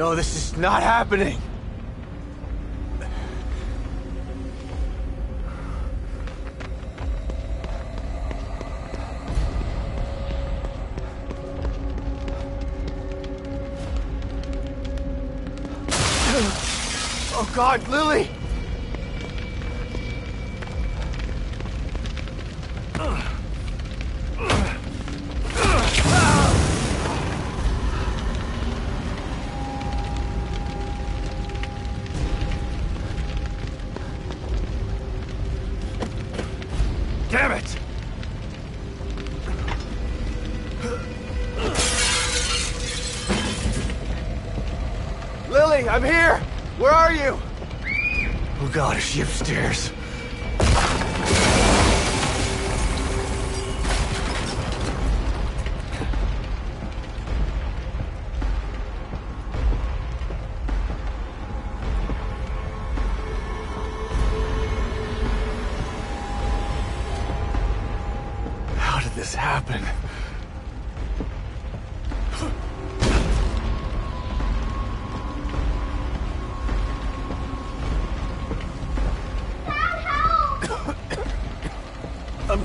No, this is not happening. Oh God, Lily! God, is she upstairs? How did this happen?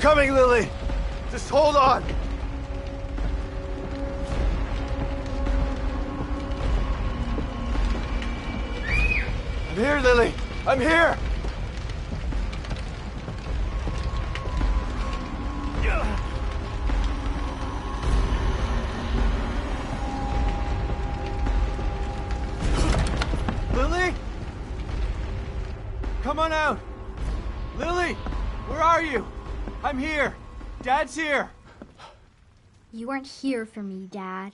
Coming, Lily! Just hold on! I'm here, Lily! I'm here! Here! You weren't here for me, Dad.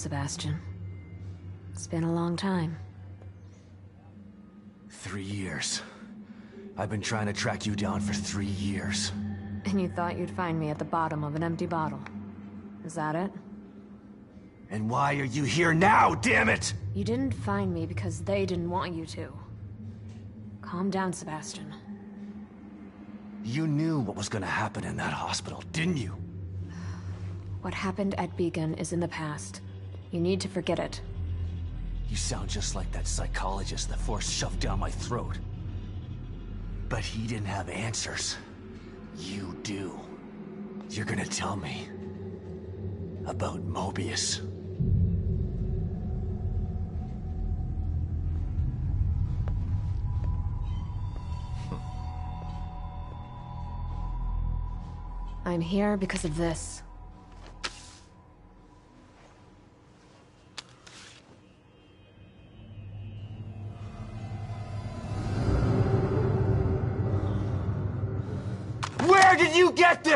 Sebastian. It's been a long time. Three years. I've been trying to track you down for three years. And you thought you'd find me at the bottom of an empty bottle. Is that it? And why are you here now, damn it? You didn't find me because they didn't want you to. Calm down, Sebastian. You knew what was gonna happen in that hospital, didn't you? What happened at Beacon is in the past. You need to forget it. You sound just like that psychologist the Force shoved down my throat. But he didn't have answers. You do. You're gonna tell me about Mobius. I'm here because of this.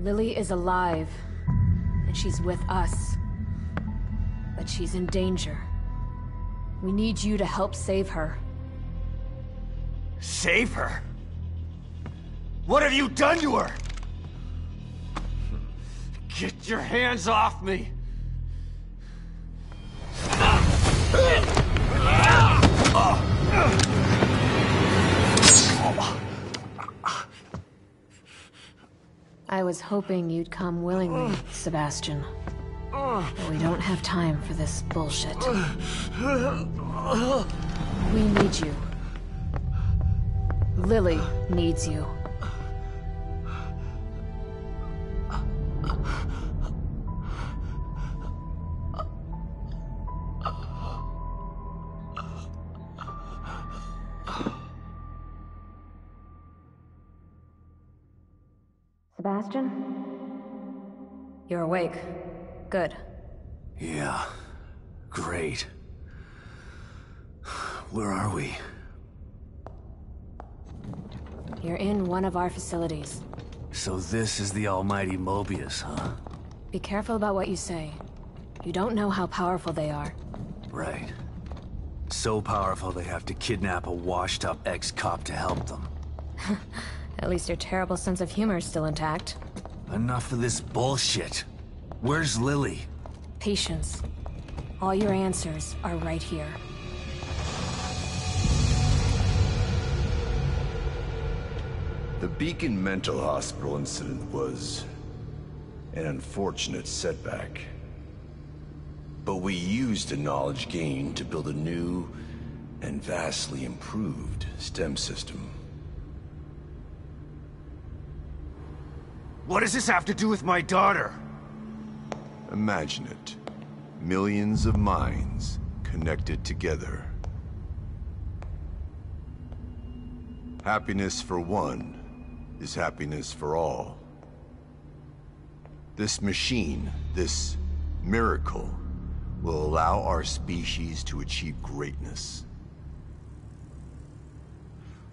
Lily is alive, and she's with us. But she's in danger. We need you to help save her. Save her? What have you done to her? Get your hands off me! Ah! Ah! Ah! I was hoping you'd come willingly, Sebastian. But we don't have time for this bullshit. We need you. Lily needs you. Sebastian? You're awake. Good. Yeah. Great. Where are we? You're in one of our facilities. So this is the almighty Mobius, huh? Be careful about what you say. You don't know how powerful they are. Right. So powerful they have to kidnap a washed-up ex-cop to help them. At least your terrible sense of humor is still intact. Enough of this bullshit. Where's Lily? Patience. All your answers are right here. The Beacon Mental Hospital incident was an unfortunate setback. But we used the knowledge gained to build a new and vastly improved STEM system. What does this have to do with my daughter? Imagine it. Millions of minds connected together. Happiness for one is happiness for all. This machine, this miracle, will allow our species to achieve greatness.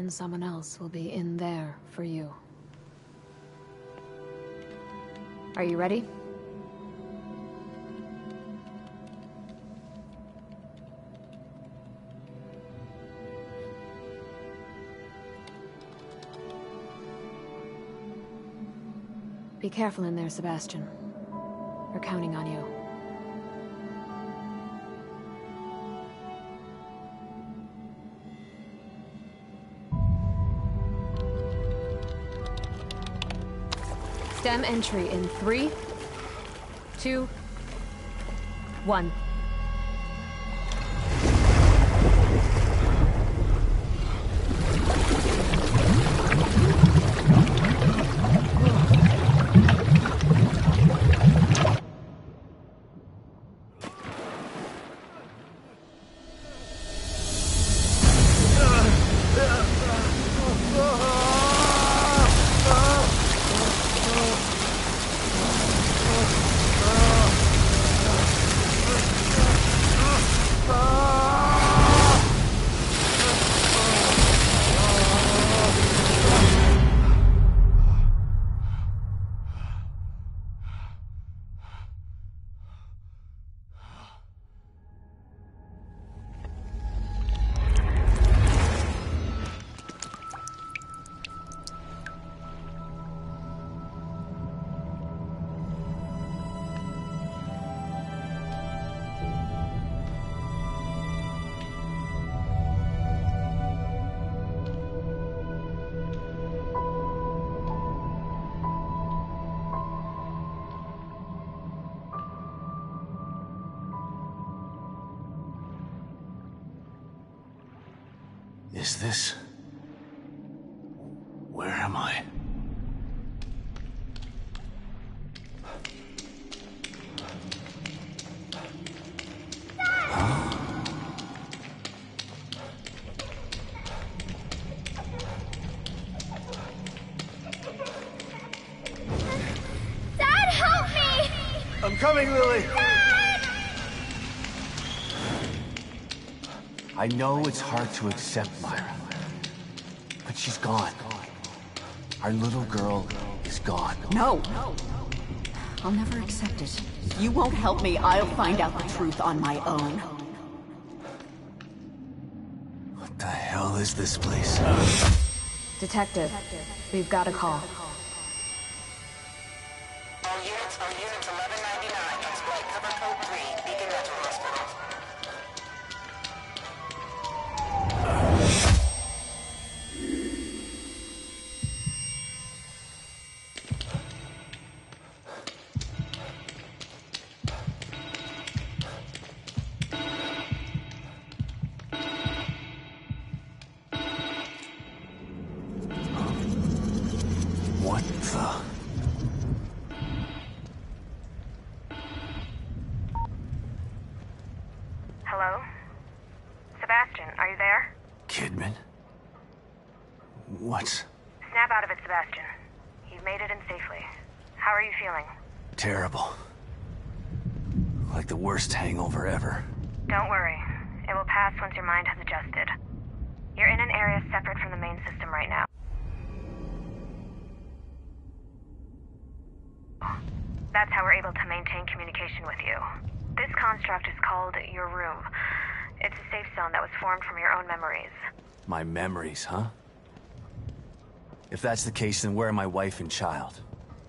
And someone else will be in there for you. Are you ready? Be careful in there, Sebastian. We're counting on you. STEM entry in three, two, one. I'm coming, Lily! I know it's hard to accept, Myra. But she's gone. Our little girl is gone. No. I'll never accept it. You won't help me, I'll find out the truth on my own. What the hell is this place? Detective, we've got a call. If that's the case, then where are my wife and child?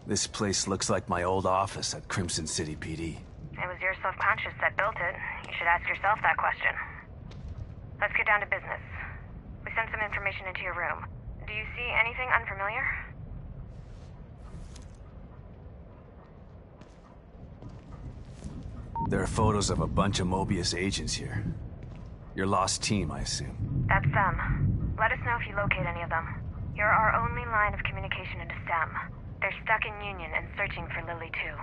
This place looks like my old office at Krimson City PD. It was your subconscious that built it. You should ask yourself that question. Let's get down to business. We sent some information into your room. Do you see anything unfamiliar? There are photos of a bunch of Mobius agents here. Your lost team, I assume. That's them. Let us know if you locate any of them. You're our only line of communication into STEM. They're stuck in Union and searching for Lily too.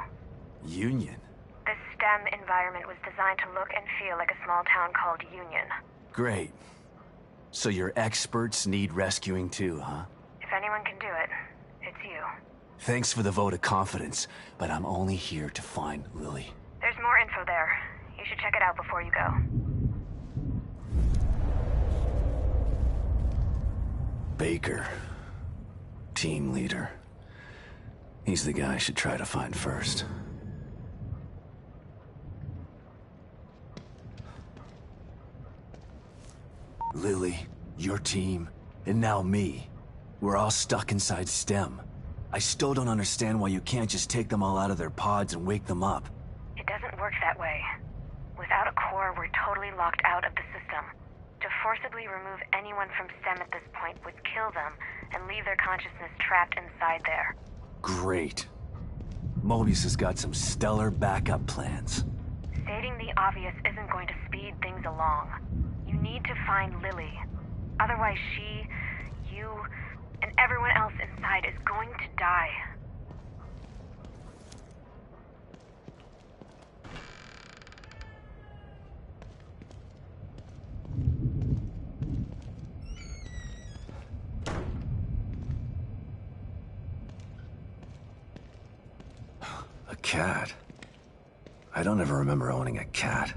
Union? This STEM environment was designed to look and feel like a small town called Union. Great. So your experts need rescuing too, huh? If anyone can do it, it's you. Thanks for the vote of confidence, but I'm only here to find Lily. There's more info there. You should check it out before you go. Baker. Team leader. He's the guy I should try to find first. Lily, your team, and now me. We're all stuck inside STEM. I still don't understand why you can't just take them all out of their pods and wake them up. It doesn't work that way. Without a core, we're totally locked out of the system. To forcibly remove anyone from STEM at this point would kill them and leave their consciousness trapped inside there. Great. Mobius has got some stellar backup plans. Stating the obvious isn't going to speed things along. You need to find Lily. Otherwise, she, you, and everyone else inside is going to die. A cat? I don't ever remember owning a cat.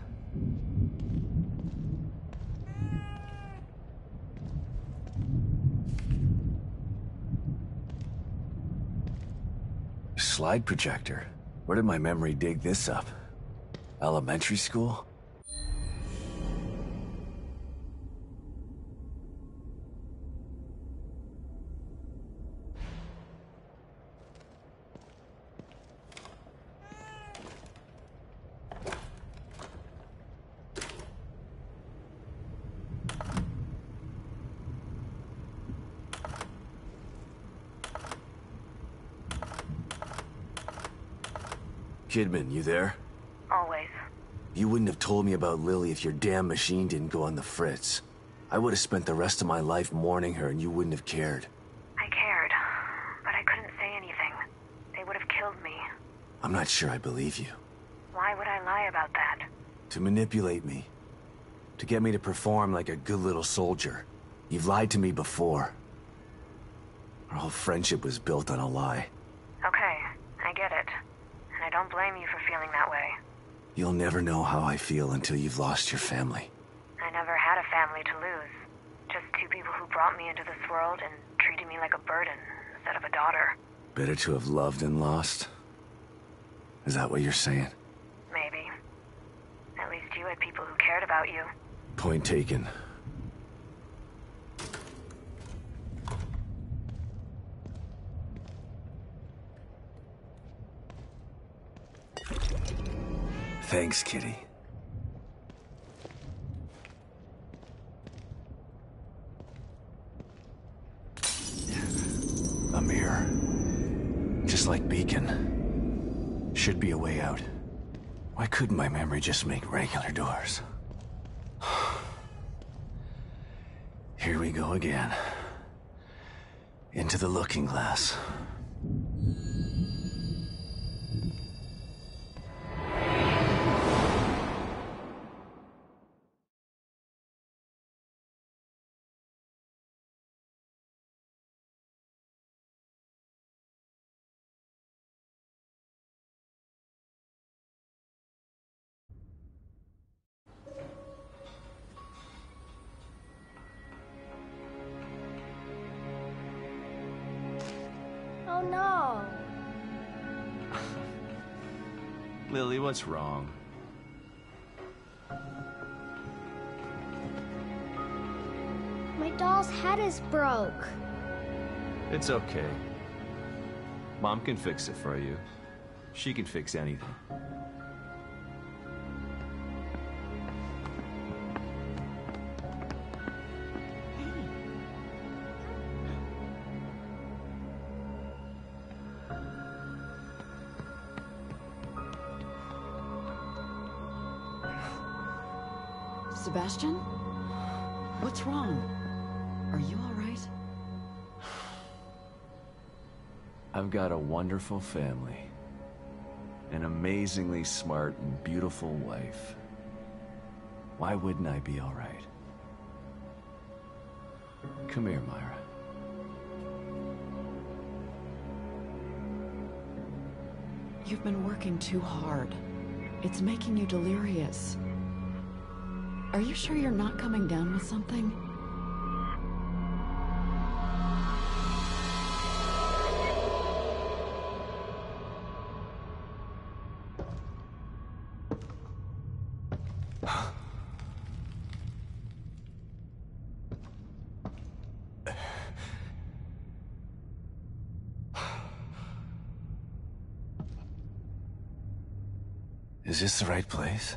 Slide projector? Where did my memory dig this up? Elementary school? Kidman, you there? Always. You wouldn't have told me about Lily if your damn machine didn't go on the fritz. I would have spent the rest of my life mourning her and you wouldn't have cared. I cared, but I couldn't say anything. They would have killed me. I'm not sure I believe you. Why would I lie about that? To manipulate me. To get me to perform like a good little soldier. You've lied to me before. Our whole friendship was built on a lie. Okay, I get it. And I don't blame you for feeling that way. You'll never know how I feel until you've lost your family. I never had a family to lose. Just two people who brought me into this world and treated me like a burden instead of a daughter. Better to have loved and lost? Is that what you're saying? Maybe. At least you had people who cared about you. Point taken. Thanks, Kitty. A mirror. Just like Beacon. Should be a way out. Why couldn't my memory just make regular doors? Here we go again. Into the looking glass. What's wrong? My doll's head is broke. It's okay. Mom can fix it for you. She can fix anything. Wonderful family. An amazingly smart and beautiful wife. Why wouldn't I be all right? Come here, Myra. You've been working too hard. It's making you delirious. Are you sure you're not coming down with something? Is this the right place?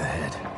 The head.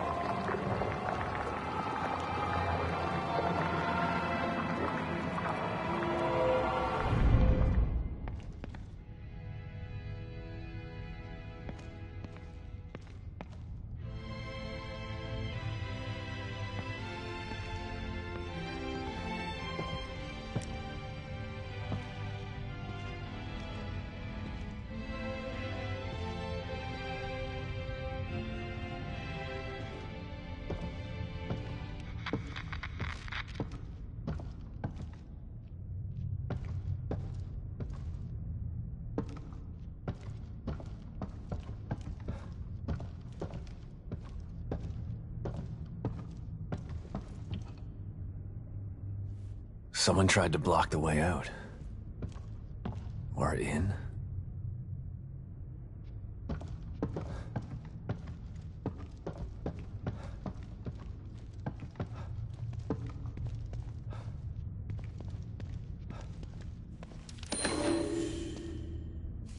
Someone tried to block the way out. Or in.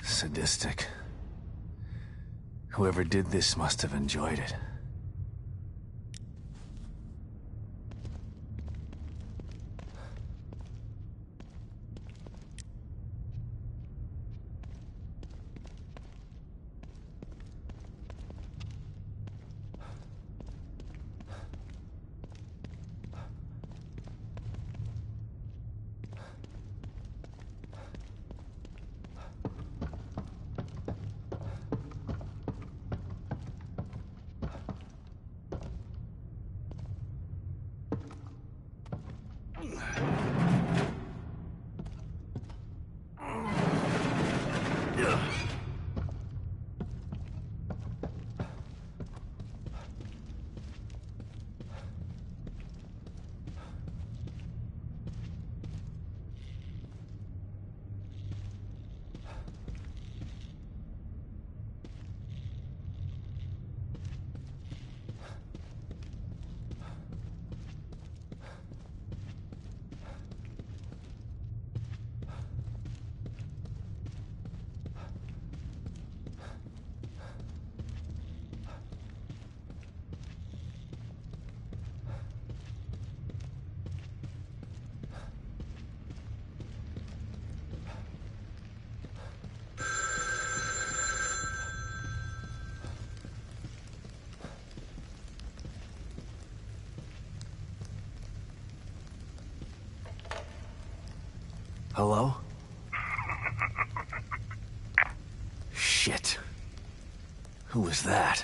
Sadistic. Whoever did this must have enjoyed it. Hello? Shit. Who was that?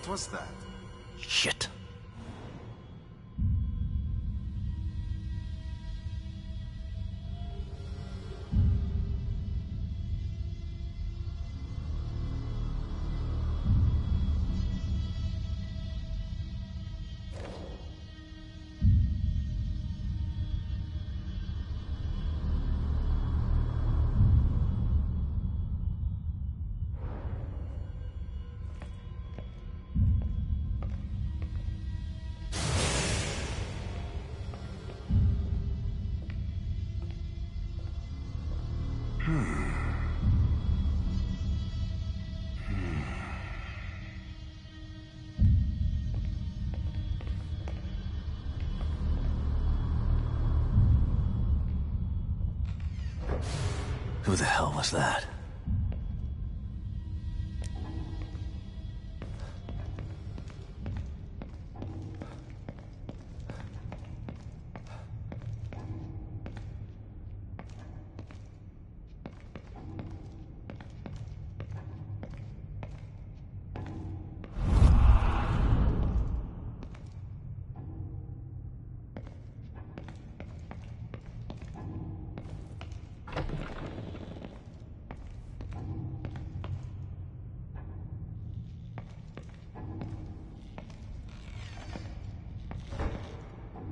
What was that? The hell was that?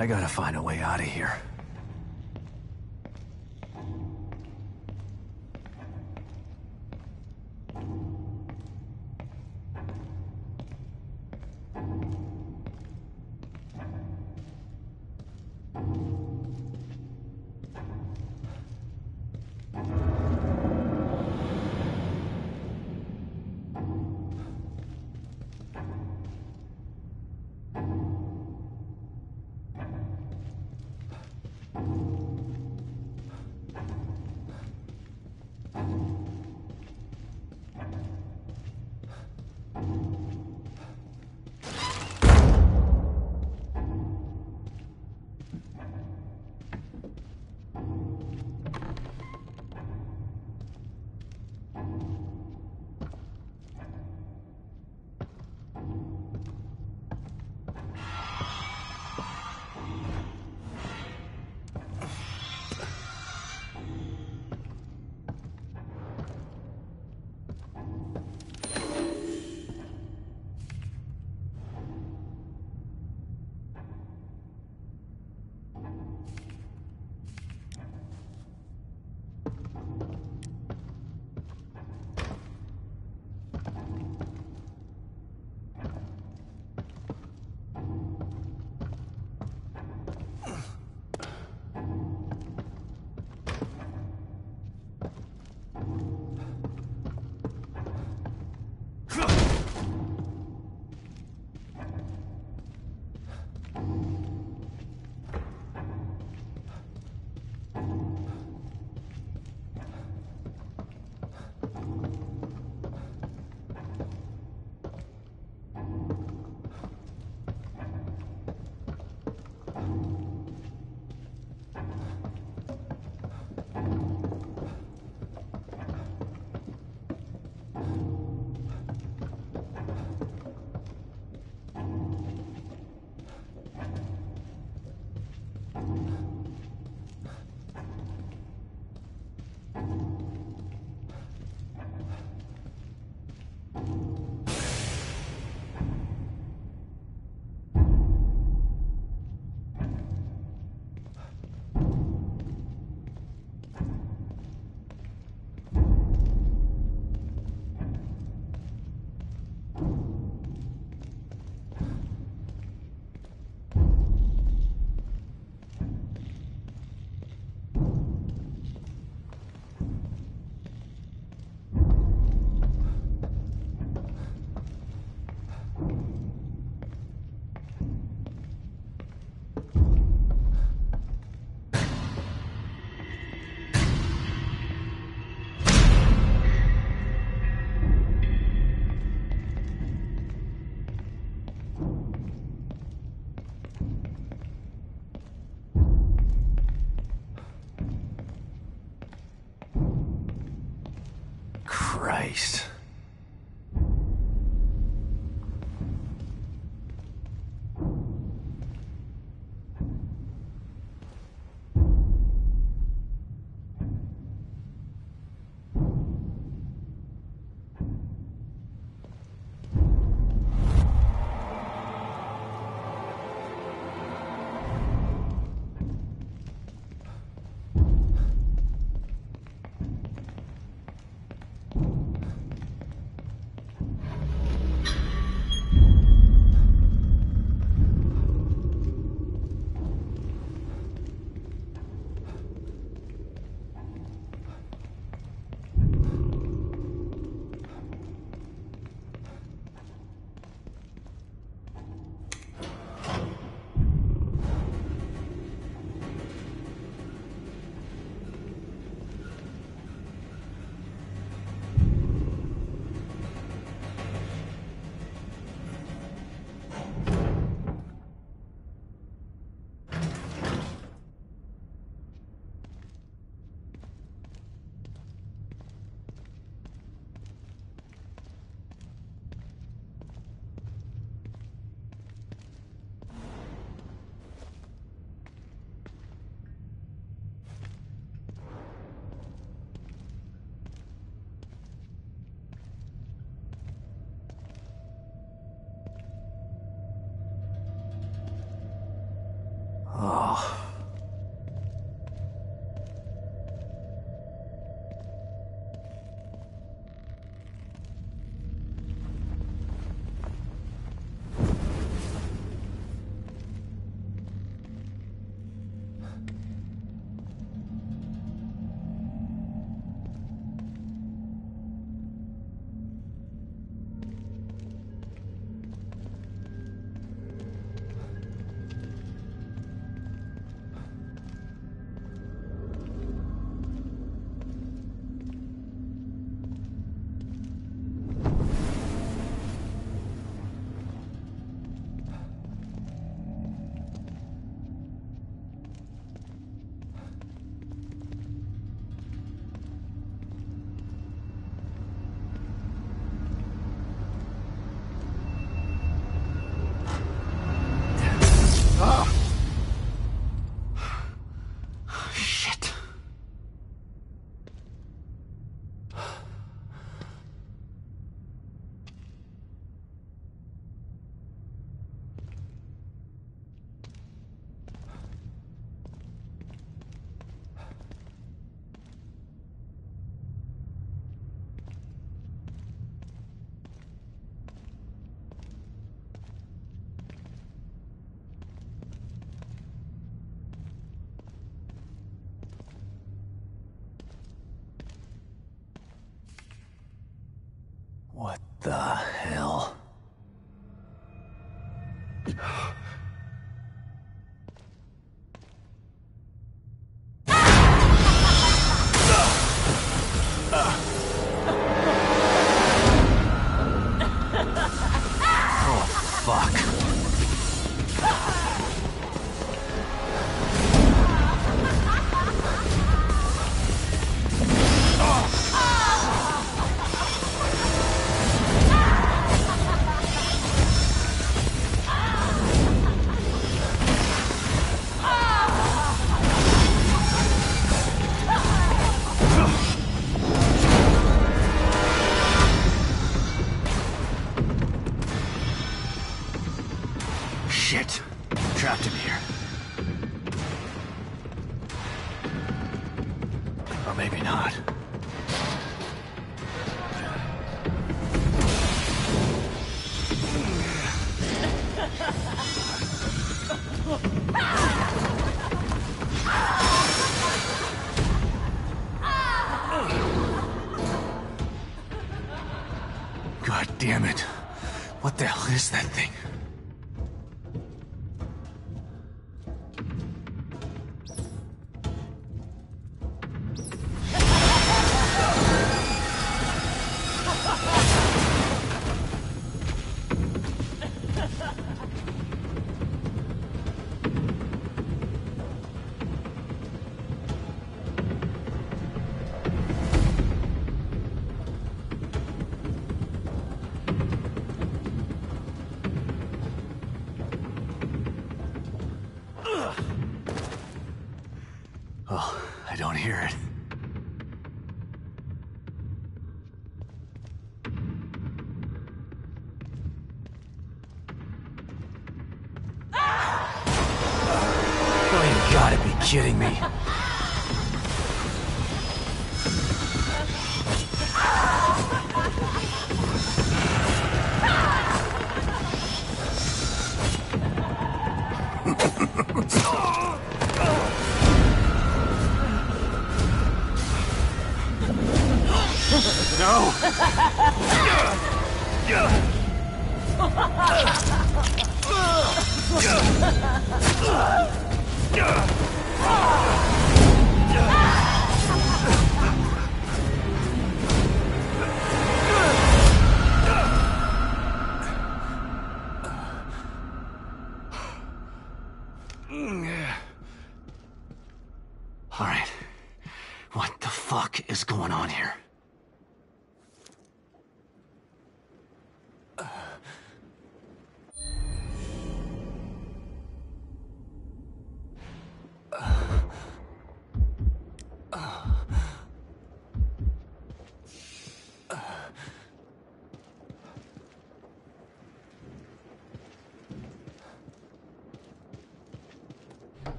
I gotta find a way out of here.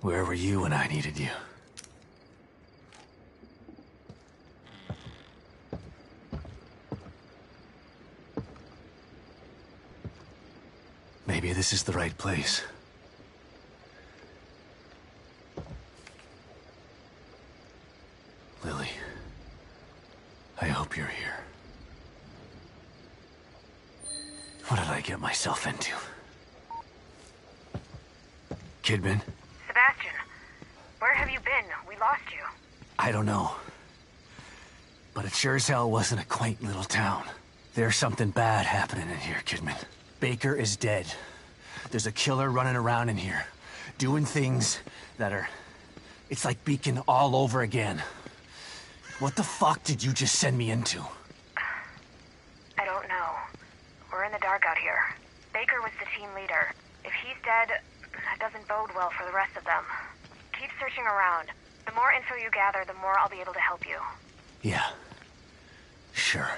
Where were you when I needed you? Maybe this is the right place. Lily, I hope you're here. What did I get myself into? Kidman? Sebastian, where have you been? We lost you. I don't know. But it sure as hell wasn't a quaint little town. There's something bad happening in here, Kidman. Baker is dead. There's a killer running around in here, doing things that are... It's like Beacon all over again. What the fuck did you just send me into? I don't know. We're in the dark out here. Baker was the team leader. If he's dead, that doesn't bode well for the rest of them. Keep searching around. The more info you gather, the more I'll be able to help you. Yeah. Sure.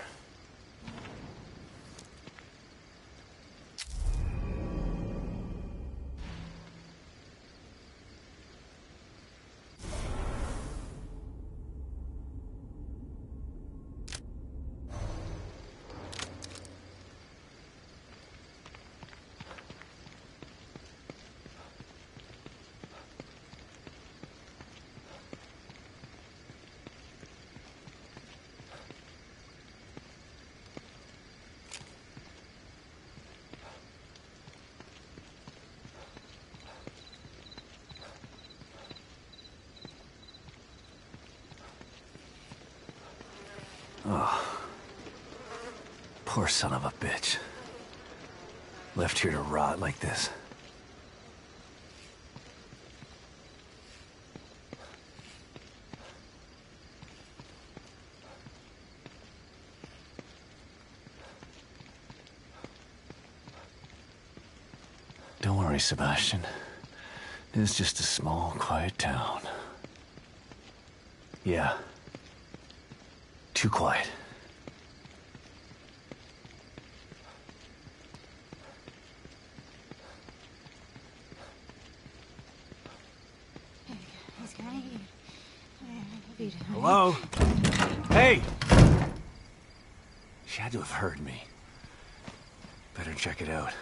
Poor son of a bitch. Left here to rot like this. Don't worry, Sebastian. It's just a small, quiet town. Yeah. Too quiet. Hello? Hey! She had to have heard me. Better check it out.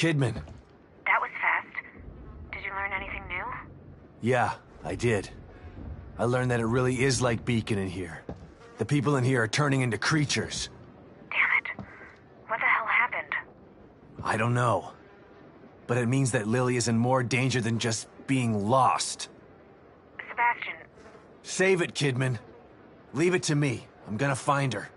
Kidman. That was fast. Did you learn anything new? Yeah, I did. I learned that it really is like Beacon in here. The people in here are turning into creatures. Damn it. What the hell happened? I don't know. But it means that Lily is in more danger than just being lost. Sebastian, Save it, Kidman. Leave it to me. I'm gonna find her.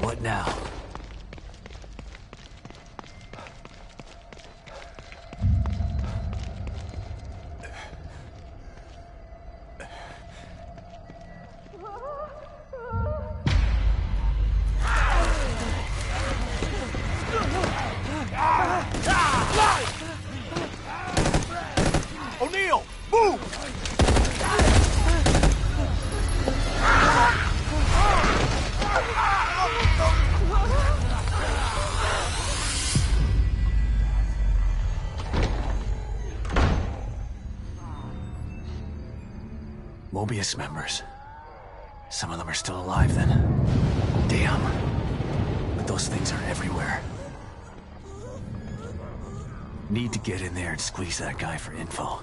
What now? Mobius members. Some of them are still alive then. Damn. But those things are everywhere. Need to get in there and squeeze that guy for info.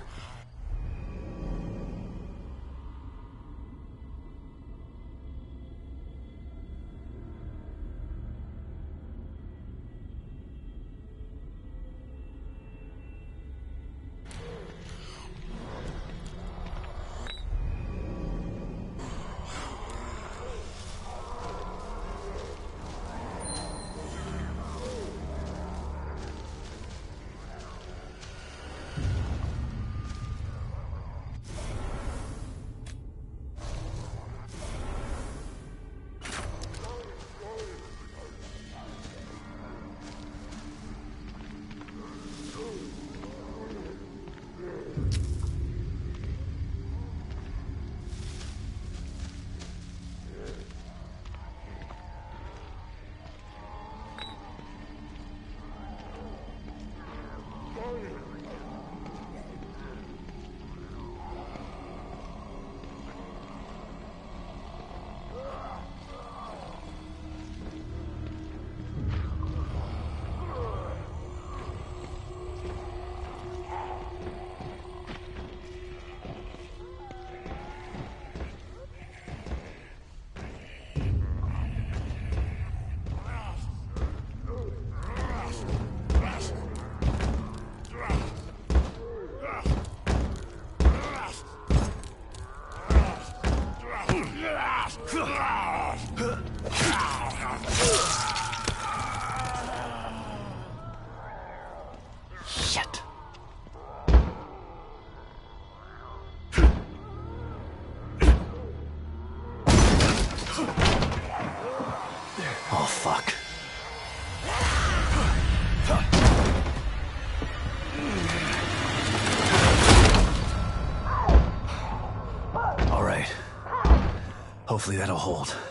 Hopefully that'll hold.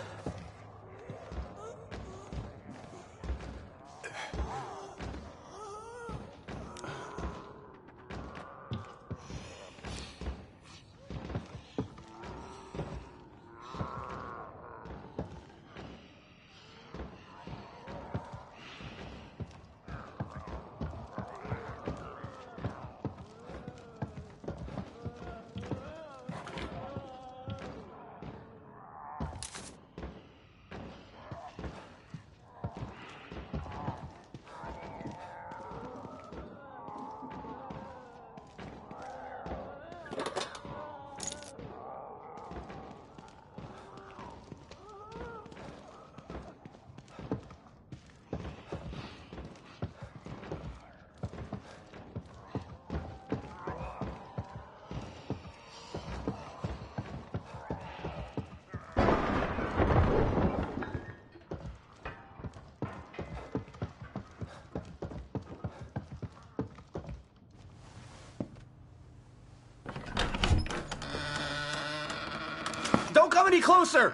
Come any closer!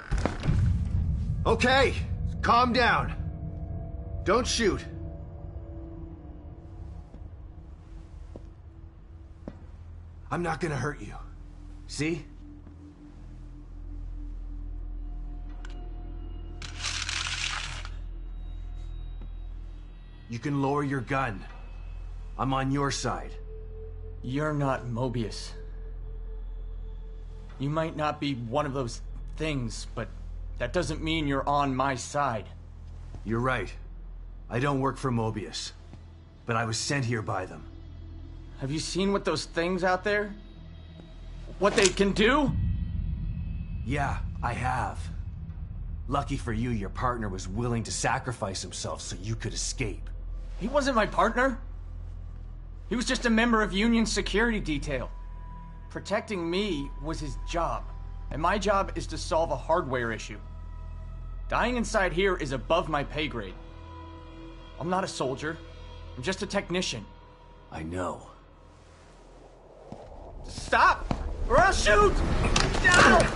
Okay, calm down. Don't shoot. I'm not gonna hurt you. See? You can lower your gun. I'm on your side. You're not Mobius. You might not be one of those things, but that doesn't mean you're on my side. You're right. I don't work for Mobius. But I was sent here by them. Have you seen what those things out there? What they can do? Yeah, I have. Lucky for you, your partner was willing to sacrifice himself so you could escape. He wasn't my partner. He was just a member of Union security detail. Protecting me was his job, and my job is to solve a hardware issue. Dying inside here is above my pay grade. I'm not a soldier. I'm just a technician. I know. Stop! Or I'll shoot! Down!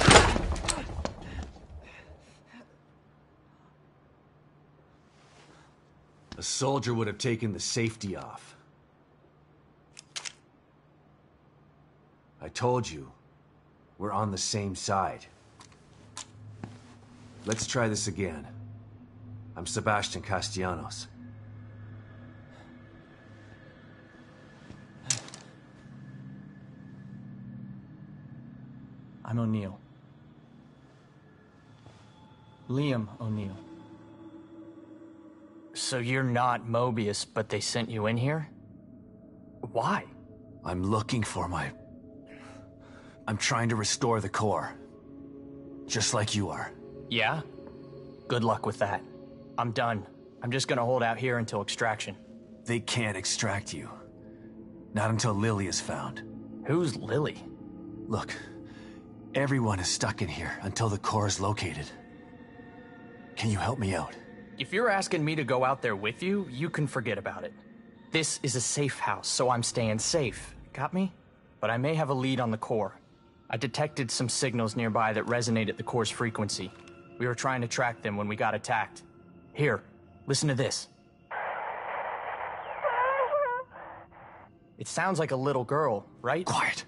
A soldier would have taken the safety off. I told you, we're on the same side. Let's try this again. I'm Sebastian Castellanos. I'm O'Neal. Liam O'Neal. So you're not Mobius, but they sent you in here? Why? I'm looking for my... I'm trying to restore the core. Just like you are. Yeah? Good luck with that. I'm done. I'm just gonna hold out here until extraction. They can't extract you. Not until Lily is found. Who's Lily? Look, everyone is stuck in here until the core is located. Can you help me out? If you're asking me to go out there with you, you can forget about it. This is a safe house, so I'm staying safe. Got me? But I may have a lead on the core. I detected some signals nearby that resonate at the core's frequency. We were trying to track them when we got attacked. Here, listen to this. It sounds like a little girl, right? Quiet.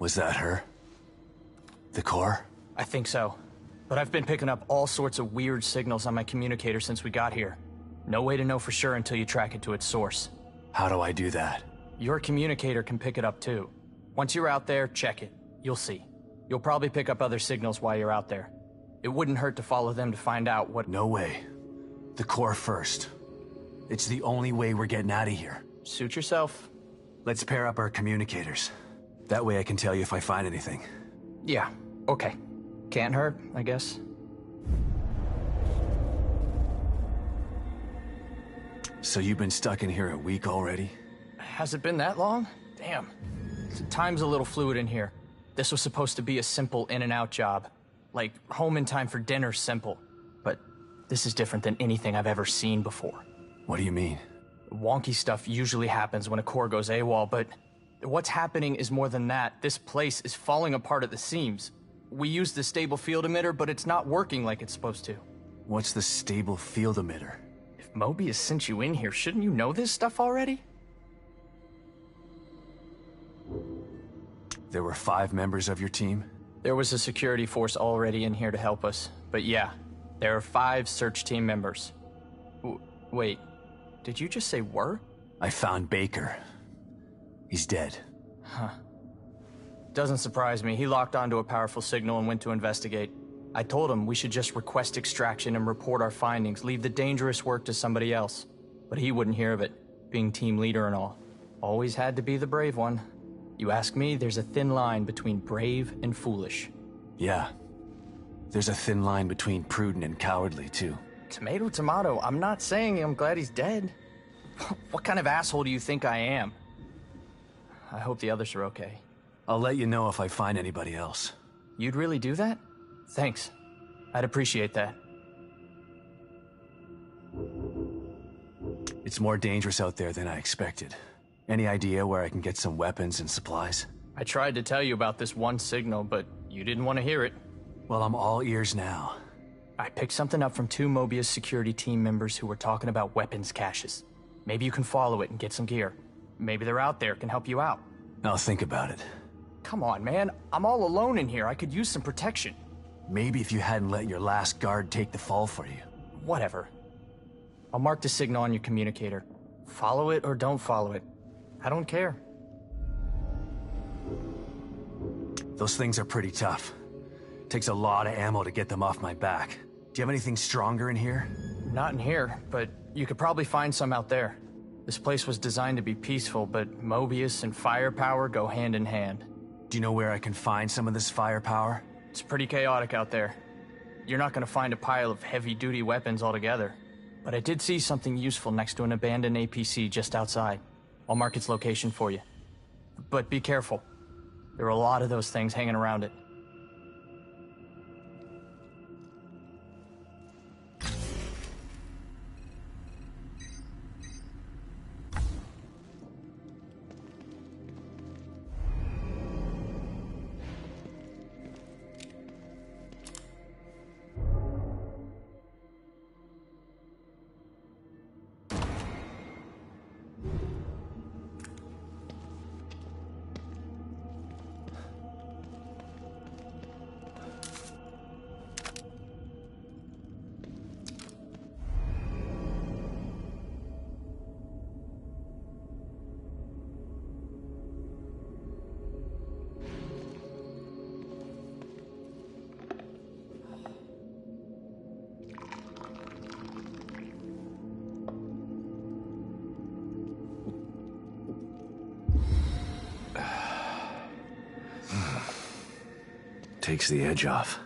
Was that her? The core? I think so. But I've been picking up all sorts of weird signals on my communicator since we got here. No way to know for sure until you track it to its source. How do I do that? Your communicator can pick it up too. Once you're out there, check it. You'll see. You'll probably pick up other signals while you're out there. It wouldn't hurt to follow them to find out what- No way. The core first. It's the only way we're getting out of here. Suit yourself. Let's pair up our communicators. That way I can tell you if I find anything. Yeah, okay. Can't hurt, I guess. So you've been stuck in here a week already? Has it been that long? Damn. Time's a little fluid in here. This was supposed to be a simple in and out job. Like, home in time for dinner simple. But this is different than anything I've ever seen before. What do you mean? Wonky stuff usually happens when a core goes AWOL, but what's happening is more than that. This place is falling apart at the seams. We use the stable field emitter, but it's not working like it's supposed to. What's the stable field emitter? If Mobius sent you in here, shouldn't you know this stuff already? There were five members of your team? There was a security force already in here to help us. But yeah, there are five search team members. W wait, did you just say were? I found Baker. He's dead. Huh. Doesn't surprise me. He locked onto a powerful signal and went to investigate. I told him we should just request extraction and report our findings, leave the dangerous work to somebody else. But he wouldn't hear of it, being team leader and all. Always had to be the brave one. You ask me, there's a thin line between brave and foolish. Yeah. There's a thin line between prudent and cowardly, too. Tomato, tomato, I'm not saying I'm glad he's dead. what kind of asshole do you think I am? I hope the others are okay. I'll let you know if I find anybody else. You'd really do that? Thanks. I'd appreciate that. It's more dangerous out there than I expected. Any idea where I can get some weapons and supplies? I tried to tell you about this one signal, but you didn't want to hear it. Well, I'm all ears now. I picked something up from two Mobius security team members who were talking about weapons caches. Maybe you can follow it and get some gear. Maybe they're out there, can help you out. I'll think about it. Come on, man. I'm all alone in here. I could use some protection. Maybe if you hadn't let your last guard take the fall for you. Whatever. I'll mark the signal on your communicator. Follow it or don't follow it. I don't care. Those things are pretty tough. Takes a lot of ammo to get them off my back. Do you have anything stronger in here? Not in here, but You could probably find some out there. This place was designed to be peaceful, but Mobius and firepower go hand in hand. Do you know where I can find some of this firepower? It's pretty chaotic out there. You're not gonna find a pile of heavy-duty weapons altogether. But I did see something useful next to an abandoned APC just outside. I'll mark its location for you. But be careful. There are a lot of those things hanging around it. Takes the edge off.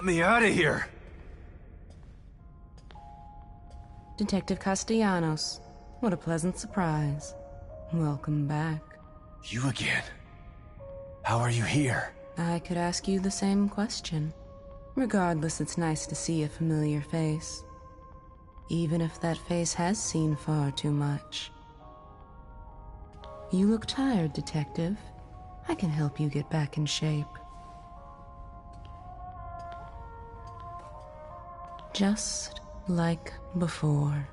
Let me out of here! Detective Castellanos. What a pleasant surprise. Welcome back. You again? How are you here? I could ask you the same question. Regardless, it's nice to see a familiar face. Even if that face has seen far too much. You look tired, Detective. I can help you get back in shape. Just like before.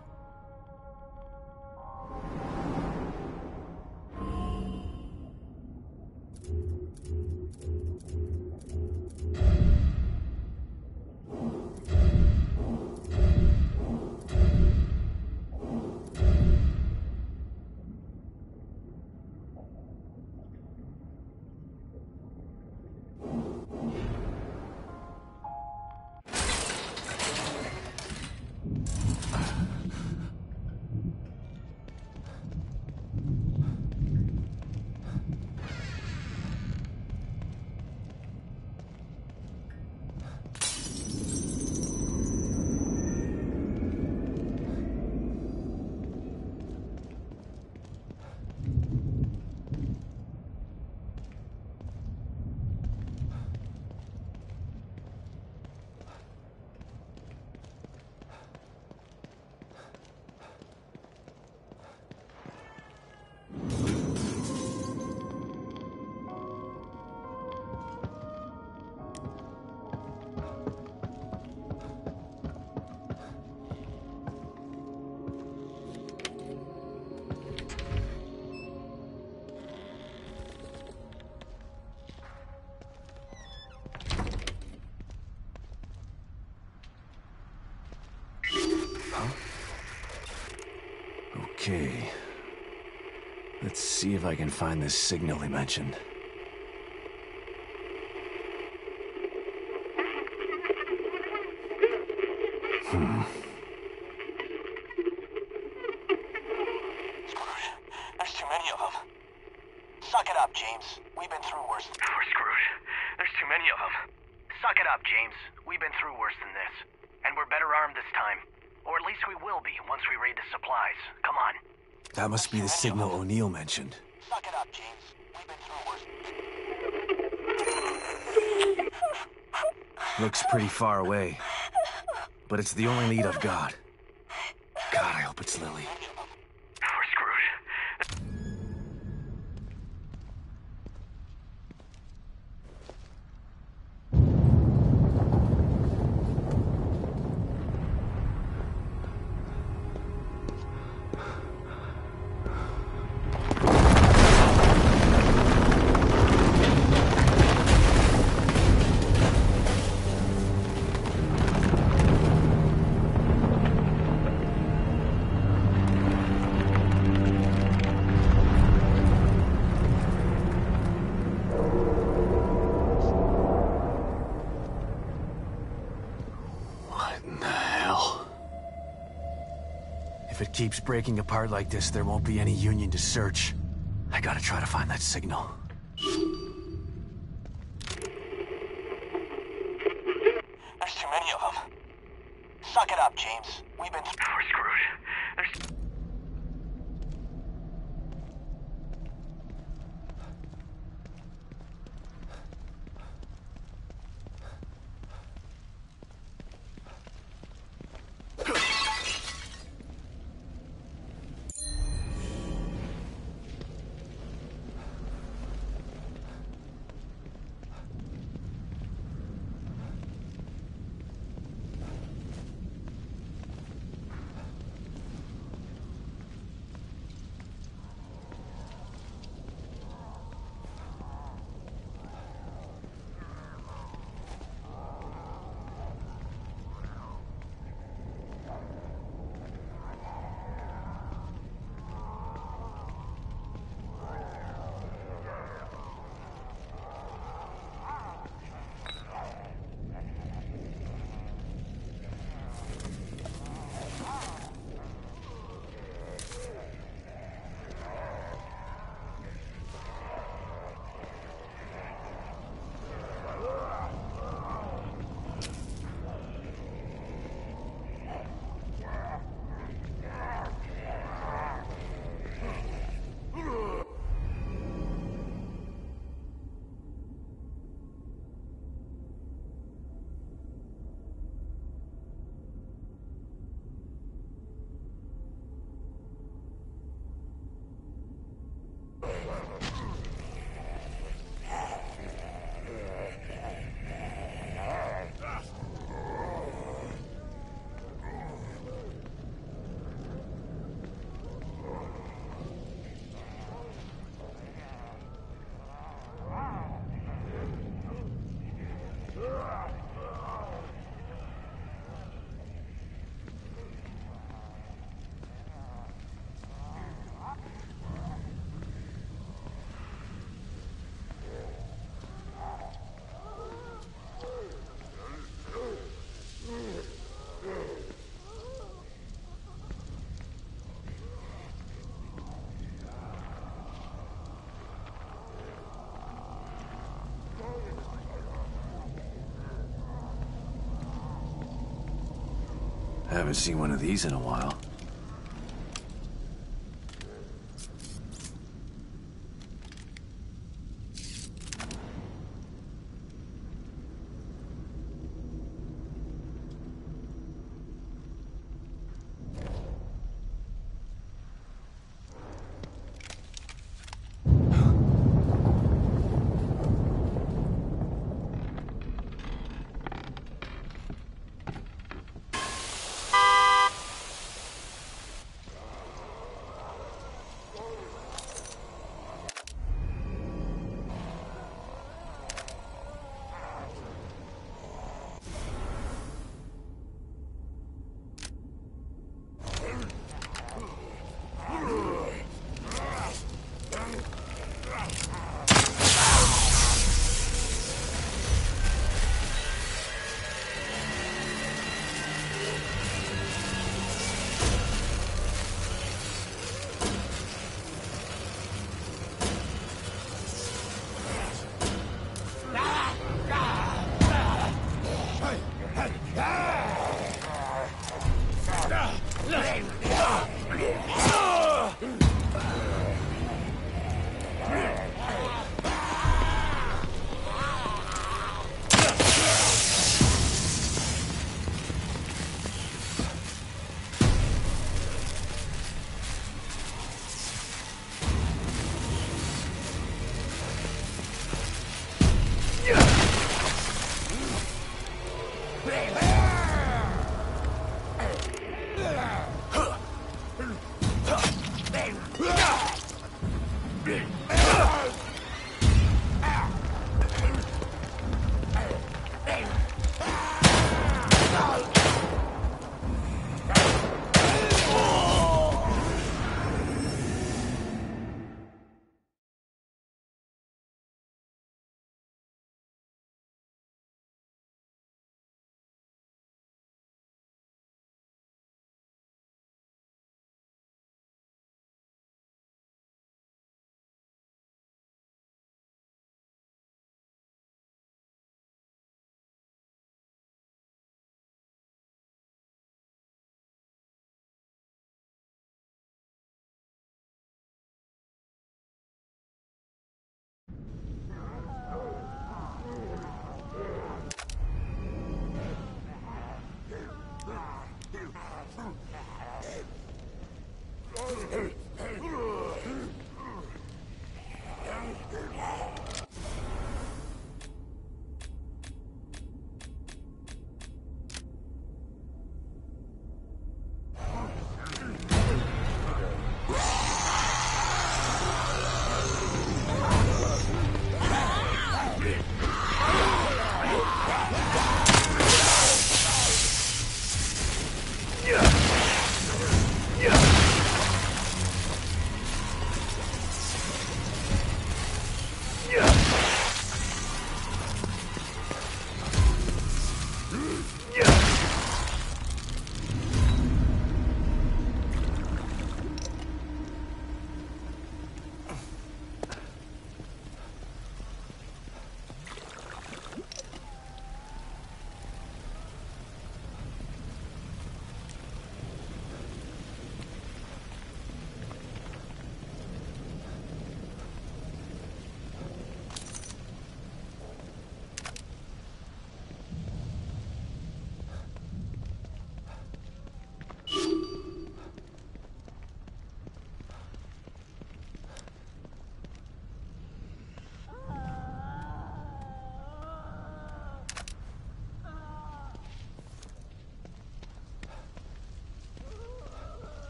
I can find this signal he mentioned. Hmm. There's too many of them. Suck it up, James. We've been through worse. We're screwed. There's too many of them. Suck it up, James. We've been through worse than this. And we're better armed this time. Or at least we will be once we raid the supplies. Come on. That must be the signal O'Neal mentioned. Suck it up, James. We've been through worse. Looks pretty far away. But it's the only lead I've got. Keeps breaking apart like this, there won't be any Union to search. I gotta try to find that signal. I haven't seen one of these in a while.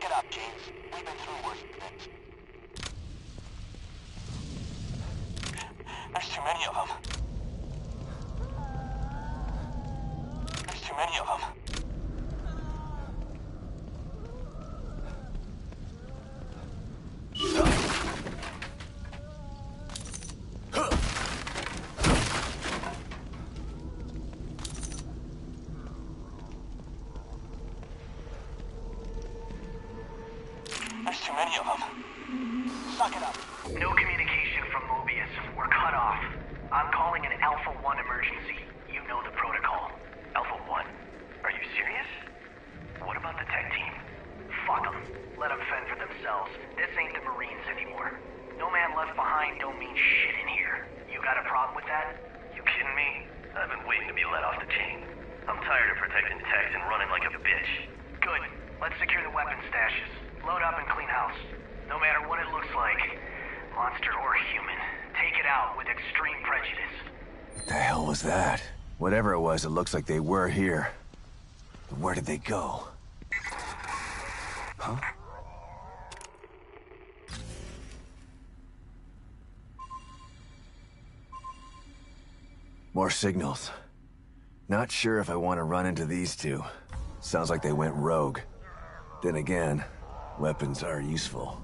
Suck it up, James. We've been through worse Lock it up. Otherwise, it looks like they were here. But where did they go? Huh? More signals. Not sure if I want to run into these two. Sounds like they went rogue. Then again, weapons are useful.